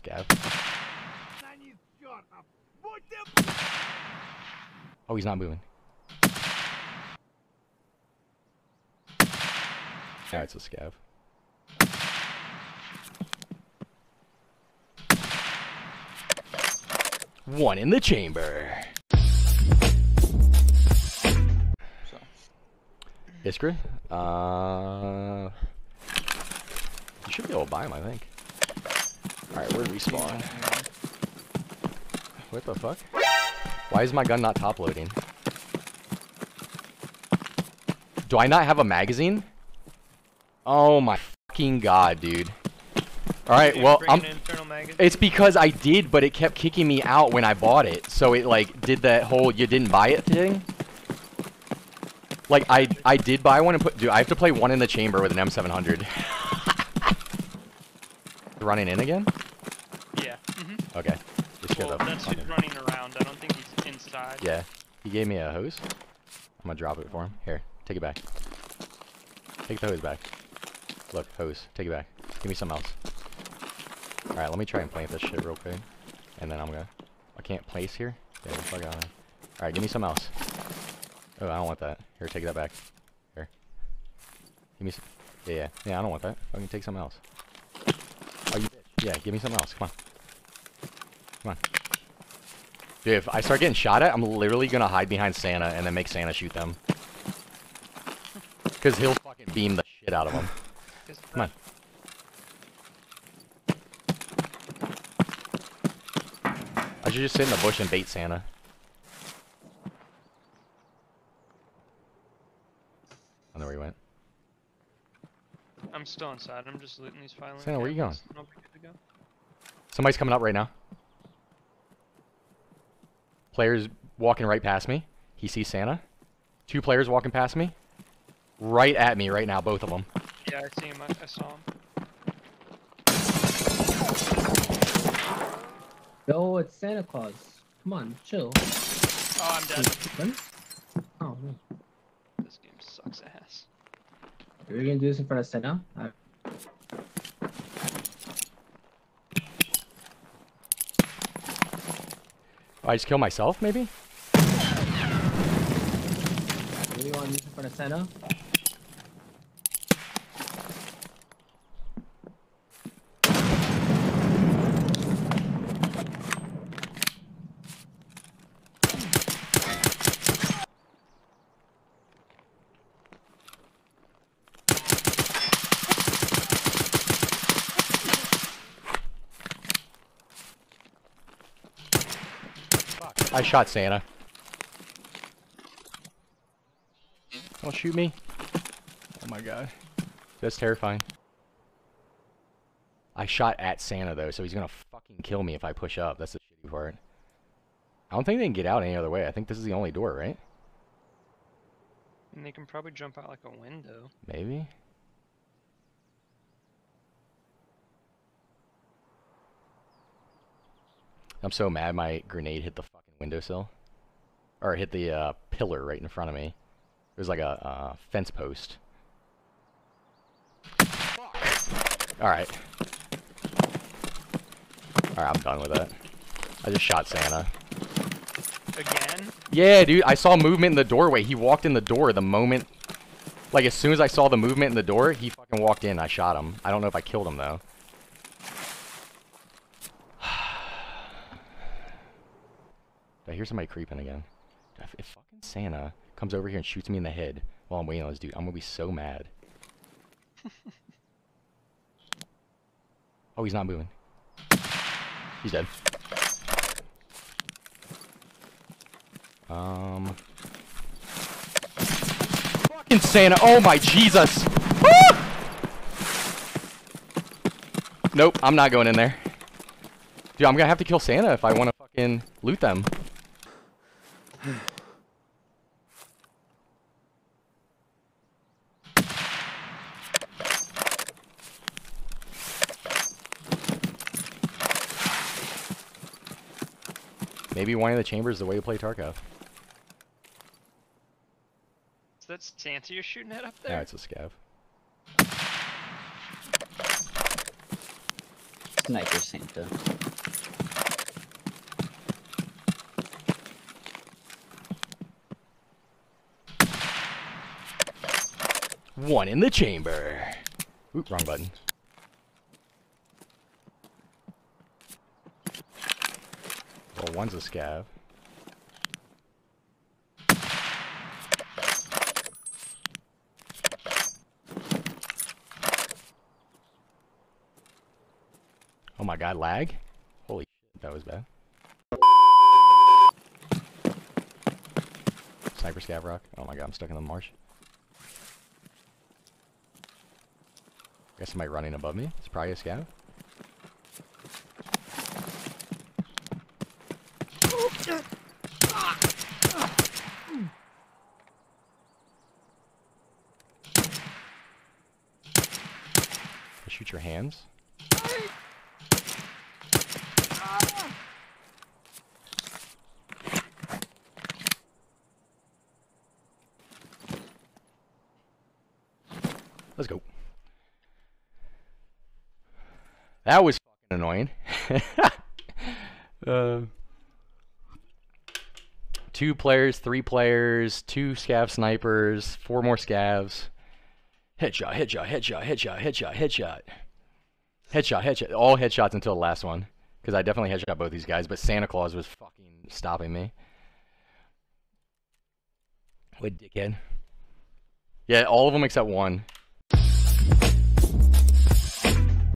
scav. Oh, he's not moving. Yeah, it's a scav. One in the chamber. So. Iskra? Uh, you should be able to buy him, I think. Alright, where do we spawn? What the fuck? Why is my gun not top loading? Do I not have a magazine? Oh my fucking god, dude. Alright, well, I'm... It's because I did, but it kept kicking me out when I bought it. So it, like, did that whole you didn't buy it thing. Like, I I did buy one and put... Dude, I have to play one in the chamber with an M700. Running in again? Mm-hmm. Okay. Just get Well, the that's fucking- who's running around. I don't think he's inside. Yeah. He gave me a hose. I'm gonna drop it for him. Here, take it back. Take the hose back. Look, hose. Take it back. Give me something else. Alright, let me try and plant this shit real quick. And then I'm gonna... I can't place here? Yeah, the fuck out of. Alright, give me something else. Oh, I don't want that. Here, take that back. Here. Give me some... Yeah, yeah. Yeah, I don't want that. Fucking take something else. Oh, you bitch. Yeah, give me something else. Come on. Come on. Dude, if I start getting shot at, I'm literally gonna hide behind Santa and then make Santa shoot them. Cause he'll fucking beam the shit out of them. Come on. I should just sit in the bush and bait Santa. Oh, I know where he went. I'm still inside. I'm just looting these filing Santa, where are you cabinets, and I'll be good to go. Somebody's coming up right now. Players walking right past me. He sees Santa. Two players walking past me. Right at me right now, both of them. Yeah, I see him. I, I saw him. Yo, it's Santa Claus. Come on, chill. Oh, I'm dead. Oh, no. This game sucks ass. Are we gonna do this in front of Santa? Uh, I just kill myself, maybe? I shot Santa. Don't shoot me. Oh my god. That's terrifying. I shot at Santa though, so he's gonna fucking kill me if I push up. That's the shitty part. I don't think they can get out any other way. I think this is the only door, right? And they can probably jump out like a window. Maybe? I'm so mad my grenade hit the fucking windowsill. Or hit the uh, pillar right in front of me. It was like a uh, fence post. Alright. Alright, I'm done with that. I just shot Santa. Again? Yeah, dude, I saw movement in the doorway. He walked in the door the moment... Like, as soon as I saw the movement in the door, he fucking walked in. I shot him. I don't know if I killed him, though. I hear somebody creeping again. If, fucking Santa comes over here and shoots me in the head while I'm waiting on this dude, I'm gonna be so mad. oh, he's not moving. He's dead. Um. Fucking Santa. Oh my Jesus. Nope, I'm not going in there. Dude, I'm gonna have to kill Santa if I want to fucking loot them. Maybe one of the chambers is the way you play Tarkov. Is that Santa you're shooting at up Yeah, there? it's a scav. Sniper Santa. One in the chamber. Oop, wrong button. Well, one's a scav. Oh my god, lag? Holy shit, that was bad. Sniper scav rock. Oh my god, I'm stuck in the marsh. Guess somebody running above me. It's probably a scav. Shoot your hands. Let's go. That was fucking annoying. uh, two players, three players, two scav snipers, four more scavs. Headshot, headshot, headshot, headshot, headshot, headshot. Headshot, headshot. All headshots until the last one. Because I definitely headshot both these guys, but Santa Claus was fucking stopping me. What dickhead. Yeah, all of them except one.